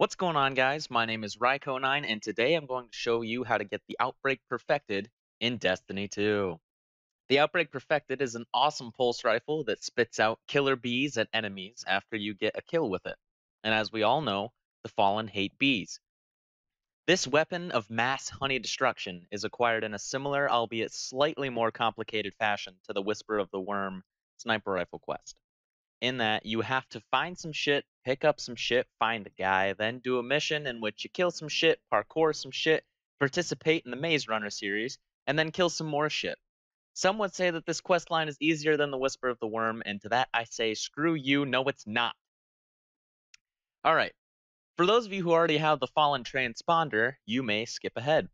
What's going on guys? My name is Ryko9 and today I'm going to show you how to get the Outbreak Perfected in Destiny 2. The Outbreak Perfected is an awesome pulse rifle that spits out killer bees at enemies after you get a kill with it. And as we all know, the Fallen hate bees. This weapon of mass honey destruction is acquired in a similar, albeit slightly more complicated fashion to the Whisper of the Worm sniper rifle quest in that you have to find some shit, pick up some shit, find a guy, then do a mission in which you kill some shit, parkour some shit, participate in the Maze Runner series, and then kill some more shit. Some would say that this quest line is easier than the Whisper of the Worm, and to that I say, screw you, no it's not. Alright, for those of you who already have the Fallen Transponder, you may skip ahead.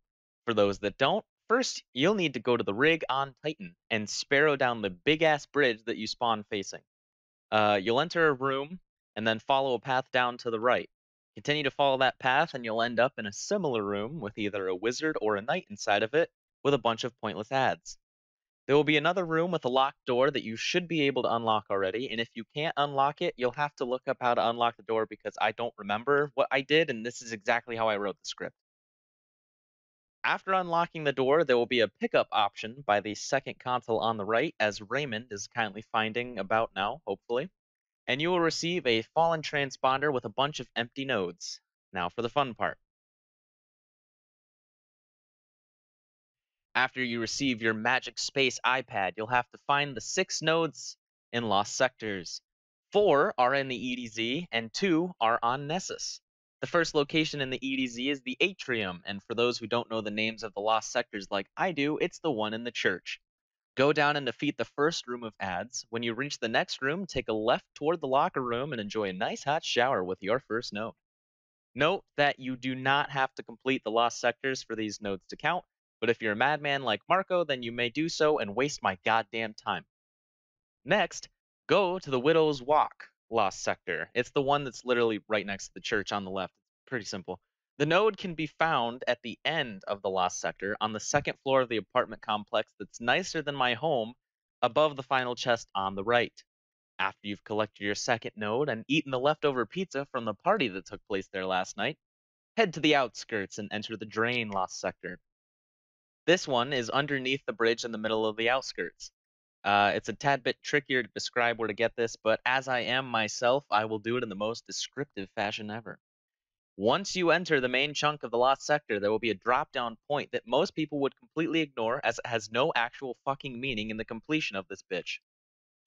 For those that don't, first you'll need to go to the rig on Titan and sparrow down the big ass bridge that you spawn facing. Uh, you'll enter a room and then follow a path down to the right. Continue to follow that path, and you'll end up in a similar room with either a wizard or a knight inside of it with a bunch of pointless ads. There will be another room with a locked door that you should be able to unlock already, and if you can't unlock it, you'll have to look up how to unlock the door because I don't remember what I did, and this is exactly how I wrote the script. After unlocking the door, there will be a pickup option by the second console on the right, as Raymond is kindly finding about now, hopefully. And you will receive a fallen transponder with a bunch of empty nodes. Now for the fun part. After you receive your Magic Space iPad, you'll have to find the six nodes in Lost Sectors. Four are in the EDZ, and two are on Nessus. The first location in the EDZ is the atrium, and for those who don't know the names of the lost sectors like I do, it's the one in the church. Go down and defeat the first room of ads. When you reach the next room, take a left toward the locker room and enjoy a nice hot shower with your first node. Note that you do not have to complete the lost sectors for these nodes to count, but if you're a madman like Marco, then you may do so and waste my goddamn time. Next, go to the Widow's Walk lost sector. It's the one that's literally right next to the church on the left. It's pretty simple. The node can be found at the end of the lost sector on the second floor of the apartment complex that's nicer than my home above the final chest on the right. After you've collected your second node and eaten the leftover pizza from the party that took place there last night, head to the outskirts and enter the drain lost sector. This one is underneath the bridge in the middle of the outskirts. Uh, it's a tad bit trickier to describe where to get this, but as I am myself, I will do it in the most descriptive fashion ever. Once you enter the main chunk of the lost sector, there will be a drop down point that most people would completely ignore as it has no actual fucking meaning in the completion of this bitch.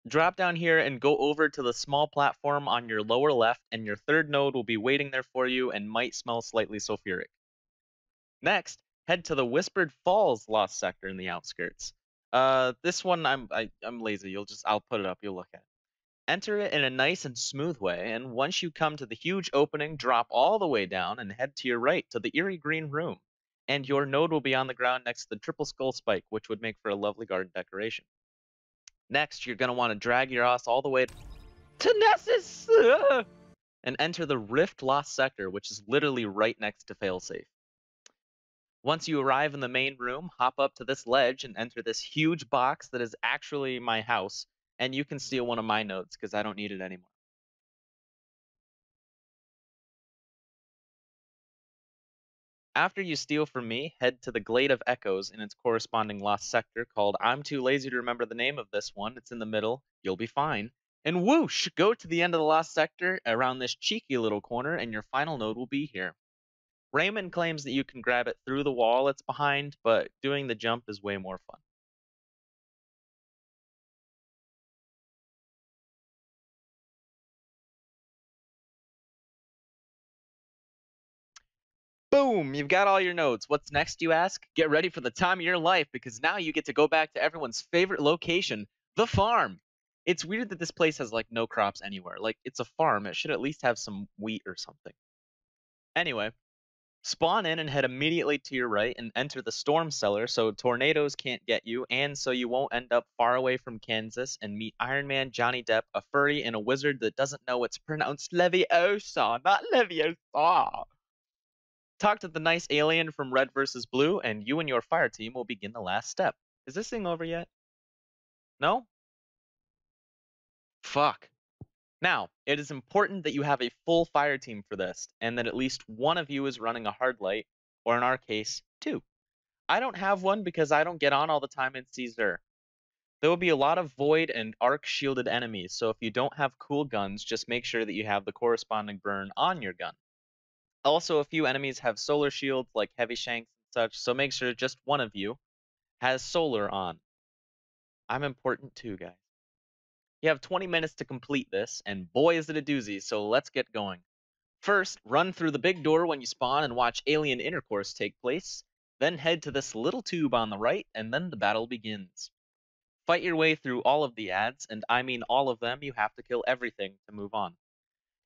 Drop down here and go over to the small platform on your lower left, and your third node will be waiting there for you and might smell slightly sulfuric. Next, head to the Whispered Falls lost sector in the outskirts. Uh, this one I'm I, I'm lazy. You'll just I'll put it up. You'll look at it. Enter it in a nice and smooth way, and once you come to the huge opening, drop all the way down and head to your right to the eerie green room. And your node will be on the ground next to the triple skull spike, which would make for a lovely garden decoration. Next, you're gonna want to drag your ass all the way to Nessus and enter the Rift Lost Sector, which is literally right next to Failsafe. Once you arrive in the main room, hop up to this ledge and enter this huge box that is actually my house, and you can steal one of my notes because I don't need it anymore. After you steal from me, head to the Glade of Echoes in its corresponding lost sector called I'm Too Lazy to Remember the name of this one. It's in the middle. You'll be fine. And whoosh, go to the end of the lost sector around this cheeky little corner, and your final node will be here. Raymond claims that you can grab it through the wall it's behind, but doing the jump is way more fun. Boom! You've got all your nodes. What's next, you ask? Get ready for the time of your life because now you get to go back to everyone's favorite location, the farm. It's weird that this place has like no crops anywhere. Like, it's a farm. It should at least have some wheat or something. Anyway, Spawn in and head immediately to your right and enter the storm cellar so tornadoes can't get you and so you won't end up far away from Kansas and meet Iron Man, Johnny Depp, a furry, and a wizard that doesn't know it's pronounced Leviosa, not Leviosa. Talk to the nice alien from Red vs. Blue and you and your fire team will begin the last step. Is this thing over yet? No? Fuck. Now, it is important that you have a full fire team for this, and that at least one of you is running a hard light, or in our case, two. I don't have one because I don't get on all the time in Caesar. There will be a lot of void and arc shielded enemies, so if you don't have cool guns, just make sure that you have the corresponding burn on your gun. Also, a few enemies have solar shields like heavy shanks and such, so make sure just one of you has solar on. I'm important too, guys. You have 20 minutes to complete this, and boy is it a doozy, so let's get going. First, run through the big door when you spawn and watch alien intercourse take place. Then head to this little tube on the right, and then the battle begins. Fight your way through all of the ads, and I mean all of them, you have to kill everything to move on.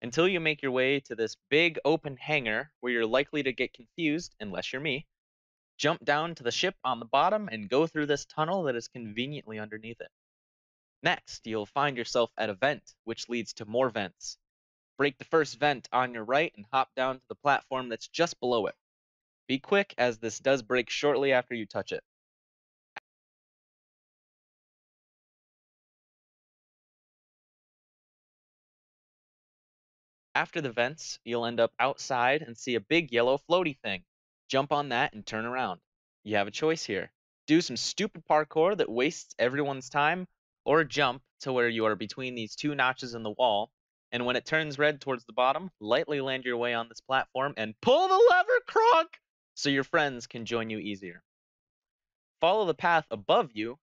Until you make your way to this big open hangar where you're likely to get confused, unless you're me. Jump down to the ship on the bottom and go through this tunnel that is conveniently underneath it. Next, you'll find yourself at a vent, which leads to more vents. Break the first vent on your right and hop down to the platform that's just below it. Be quick, as this does break shortly after you touch it. After the vents, you'll end up outside and see a big yellow floaty thing. Jump on that and turn around. You have a choice here. Do some stupid parkour that wastes everyone's time, or jump to where you are between these two notches in the wall, and when it turns red towards the bottom, lightly land your way on this platform and pull the lever, Kronk, so your friends can join you easier. Follow the path above you,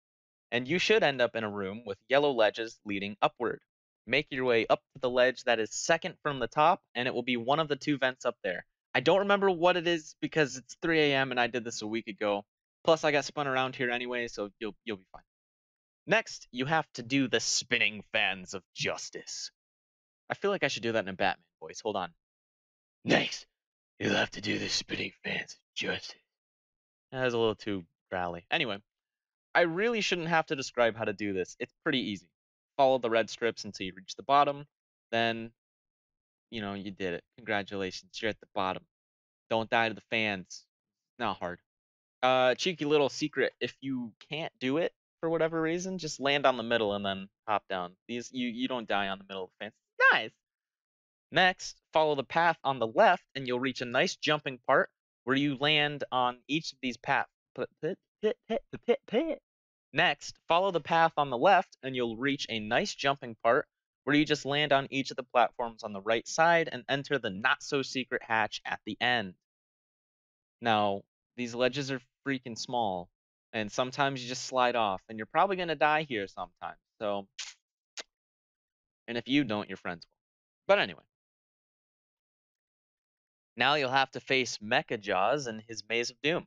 and you should end up in a room with yellow ledges leading upward. Make your way up to the ledge that is second from the top, and it will be one of the two vents up there. I don't remember what it is because it's 3 a.m. and I did this a week ago. Plus, I got spun around here anyway, so you'll you'll be fine. Next, you have to do the spinning fans of justice. I feel like I should do that in a Batman voice. Hold on. Next, you'll have to do the spinning fans of justice. That was a little too growly. Anyway, I really shouldn't have to describe how to do this. It's pretty easy. Follow the red strips until you reach the bottom. Then, you know, you did it. Congratulations, you're at the bottom. Don't die to the fans. Not hard. Uh, cheeky little secret: if you can't do it, for whatever reason, just land on the middle and then hop down. These you you don't die on the middle of the fence. Nice. Next, follow the path on the left, and you'll reach a nice jumping part where you land on each of these paths. Next, follow the path on the left, and you'll reach a nice jumping part where you just land on each of the platforms on the right side and enter the not so secret hatch at the end. Now, these ledges are freaking small, and sometimes you just slide off and you're probably going to die here sometimes so and if you don't your friends will. But anyway. Now you'll have to face mecha jaws and his maze of doom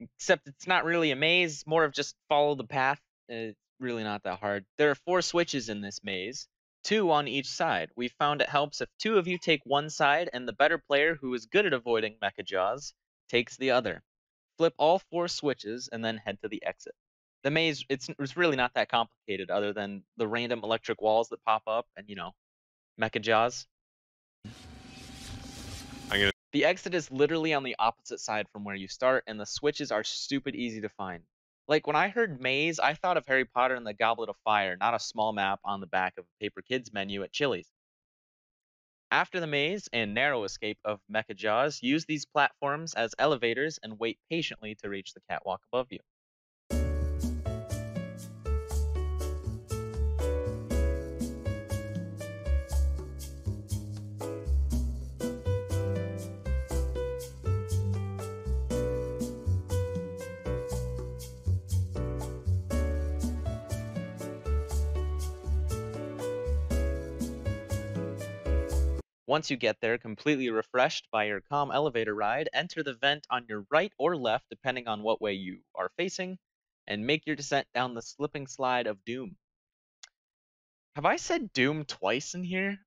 except it's not really a maze more of just follow the path it's really not that hard there are four switches in this maze two on each side we found it helps if two of you take one side and the better player who is good at avoiding mecha jaws takes the other flip all four switches, and then head to the exit. The maze, it's, it's really not that complicated other than the random electric walls that pop up and, you know, mecha jaws. The exit is literally on the opposite side from where you start, and the switches are stupid easy to find. Like, when I heard maze, I thought of Harry Potter and the Goblet of Fire, not a small map on the back of a Paper Kids menu at Chili's. After the maze and narrow escape of Mecha Jaws, use these platforms as elevators and wait patiently to reach the catwalk above you. Once you get there, completely refreshed by your calm elevator ride, enter the vent on your right or left, depending on what way you are facing, and make your descent down the slipping slide of doom. Have I said doom twice in here?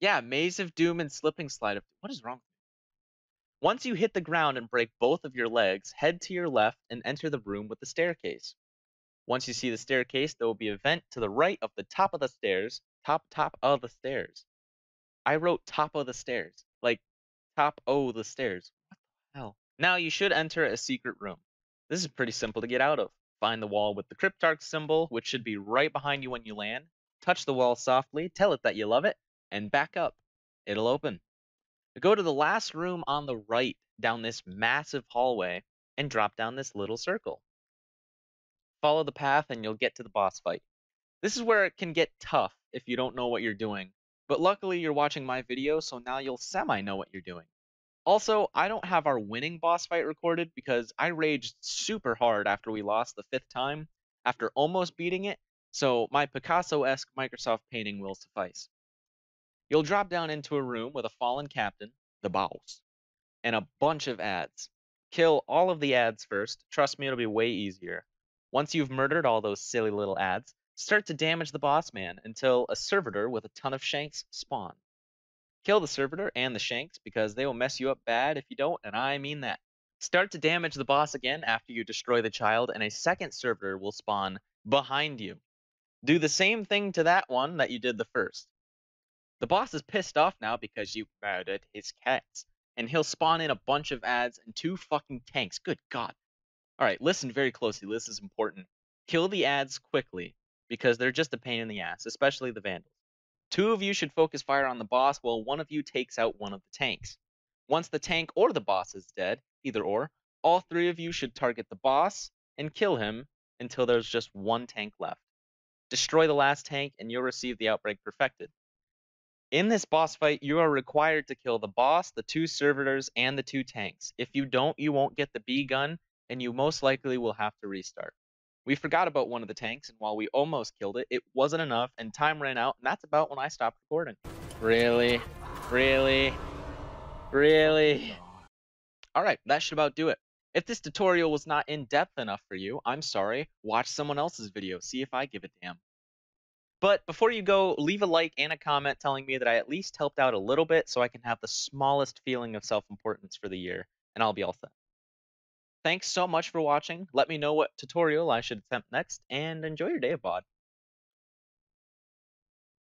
Yeah, maze of doom and slipping slide of what is wrong? With Once you hit the ground and break both of your legs, head to your left and enter the room with the staircase. Once you see the staircase, there will be a vent to the right of the top of the stairs, top top of the stairs. I wrote top of the stairs. Like top O the stairs. What the hell? Now you should enter a secret room. This is pretty simple to get out of. Find the wall with the Cryptarch symbol, which should be right behind you when you land. touch the wall softly, tell it that you love it, and back up. It'll open. Go to the last room on the right down this massive hallway and drop down this little circle. Follow the path and you'll get to the boss fight. This is where it can get tough if you don't know what you're doing, but luckily you're watching my video so now you'll semi know what you're doing. Also, I don't have our winning boss fight recorded because I raged super hard after we lost the fifth time, after almost beating it, so my Picasso-esque Microsoft painting will suffice. You'll drop down into a room with a fallen captain, the boss, and a bunch of ads. Kill all of the ads first, trust me it'll be way easier. Once you've murdered all those silly little ads, start to damage the boss man until a servitor with a ton of shanks spawn. Kill the servitor and the shanks because they will mess you up bad if you don't, and I mean that. Start to damage the boss again after you destroy the child, and a second servitor will spawn behind you. Do the same thing to that one that you did the first. The boss is pissed off now because you murdered his cats, and he'll spawn in a bunch of ads and two fucking tanks. Good god. Alright, listen very closely. This is important. Kill the ads quickly because they're just a pain in the ass, especially the vandals. Two of you should focus fire on the boss while one of you takes out one of the tanks. Once the tank or the boss is dead, either or, all three of you should target the boss and kill him until there's just one tank left. Destroy the last tank and you'll receive the outbreak perfected. In this boss fight, you are required to kill the boss, the two servitors, and the two tanks. If you don't, you won't get the B gun, and you most likely will have to restart. We forgot about one of the tanks, and while we almost killed it, it wasn't enough, and time ran out, and that's about when I stopped recording. Really? Really? Really? Alright, that should about do it. If this tutorial was not in-depth enough for you, I'm sorry. Watch someone else's video, see if I give a damn. But before you go, leave a like and a comment telling me that I at least helped out a little bit so I can have the smallest feeling of self-importance for the year, and I'll be all set. Thanks so much for watching. Let me know what tutorial I should attempt next, and enjoy your day, Bod.